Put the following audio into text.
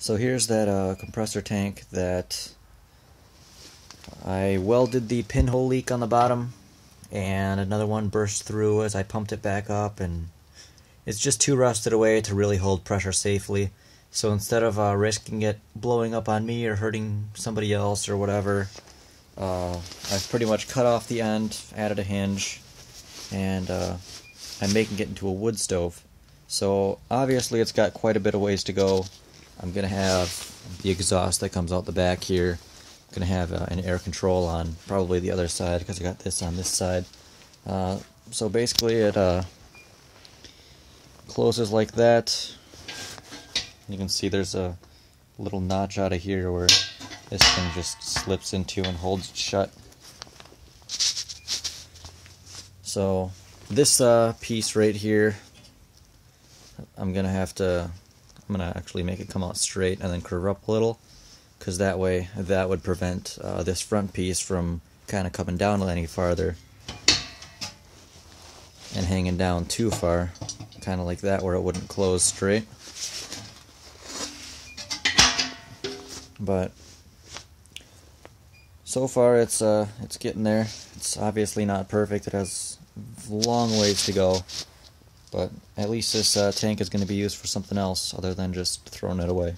So here's that uh, compressor tank that I welded the pinhole leak on the bottom and another one burst through as I pumped it back up and it's just too rusted away to really hold pressure safely. So instead of uh, risking it blowing up on me or hurting somebody else or whatever, uh, I've pretty much cut off the end, added a hinge, and uh, I'm making it into a wood stove. So obviously it's got quite a bit of ways to go. I'm going to have the exhaust that comes out the back here. I'm going to have uh, an air control on probably the other side because I got this on this side. Uh, so basically it uh, closes like that. You can see there's a little notch out of here where this thing just slips into and holds shut. So this uh, piece right here, I'm gonna have to, I'm gonna actually make it come out straight and then curve up a little, because that way that would prevent uh, this front piece from kind of coming down any farther and hanging down too far, kind of like that where it wouldn't close straight. But so far it's uh it's getting there. It's obviously not perfect. It has long ways to go. But at least this uh, tank is going to be used for something else other than just throwing it away.